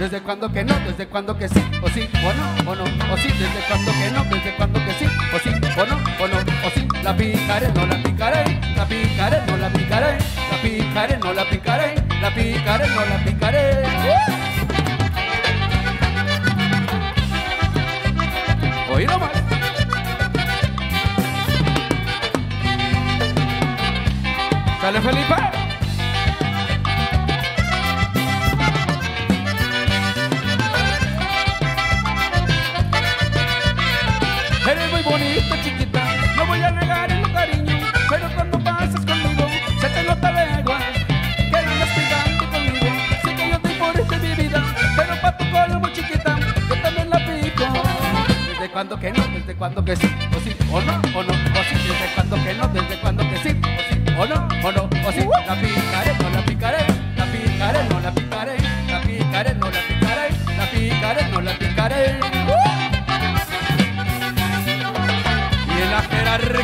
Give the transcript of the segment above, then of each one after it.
desde cuando que no, desde cuando que sí, o sí, o no, o no, o sí, desde cuando que no, desde cuando que sí, o sí, o no, o no, o sí, la picaré, no la picaré, la picaré, no la picaré, la picaré, no la picaré, la picaré, no la picaré. Oí nomás. Sale Felipe. Muy bonita, chiquita, no voy a negar el cariño, pero cuando pasas conmigo, se te nota legua, que andas pegando conmigo, sé que yo te por este mi vida, pero pa' tu colmo, chiquita, yo también la pico. ¿Desde cuando que no? ¿Desde cuando que sí? ¿O sí? ¿O no? ¿O no?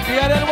Fíjate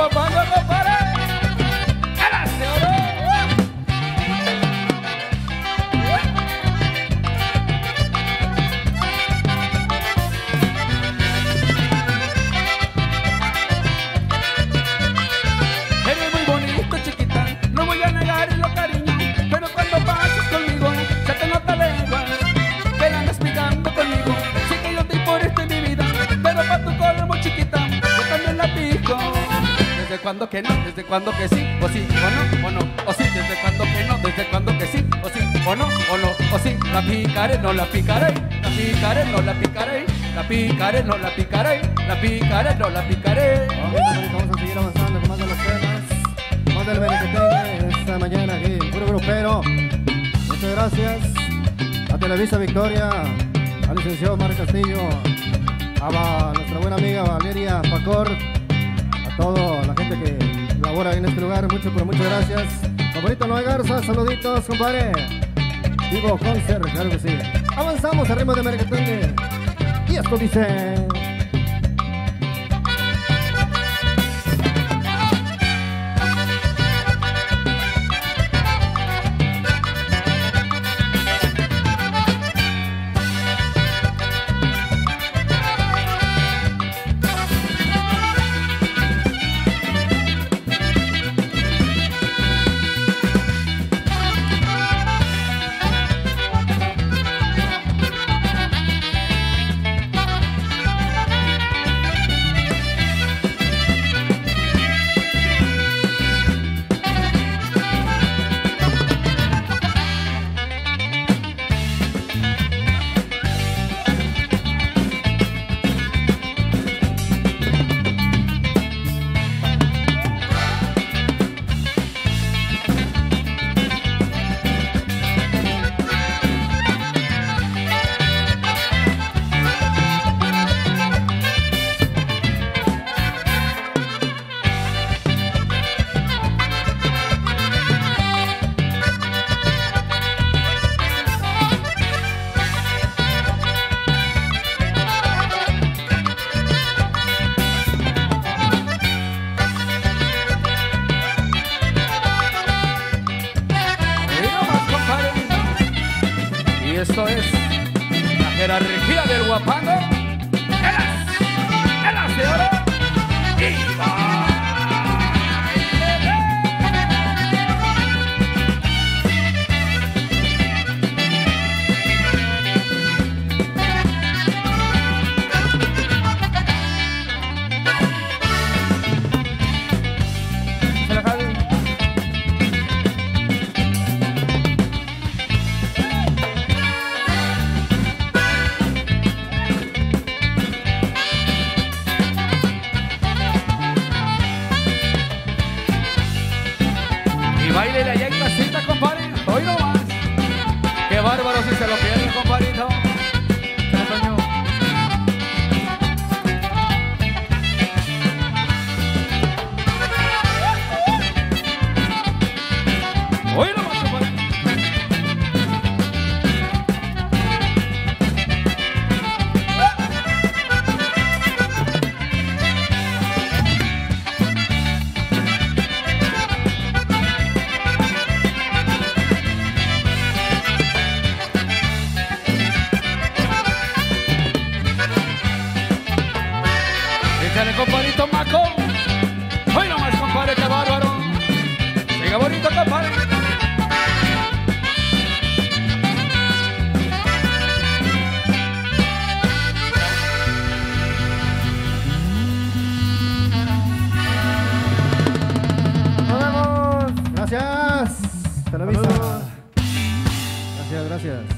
que no? ¿Desde cuando que sí? ¿O sí? ¿O no? ¿O no? ¿O sí? ¿Desde cuando que no? ¿Desde cuando que sí? ¿O sí? ¿O no? ¿O no? ¿O sí? La picaré, no la picaré, la picaré, no la picaré, la picaré, no la picaré, la picaré, no la picaré. Vamos a seguir avanzando con más de los temas. Más del Benequetengue esta mañana aquí, puro grupero. Muchas gracias a Televisa Victoria, al licenciado Mar Castillo, a nuestra buena amiga Valeria Pacor, toda la gente que labora en este lugar. Mucho, pero muchas gracias. Favorito Noé Garza, saluditos, compadre. Digo, concert, claro que sí. Avanzamos al ritmo de Merequetengue. Y esto dice... Baile allá en casita, compadre. Hoy no más. Qué bárbaro si se lo pierden, compadrito. tomaco. Hoy nomás, compadre, qué bárbaro. Sigue bonito, compadre. Nos vemos. Gracias. Hasta la vista. Gracias, gracias.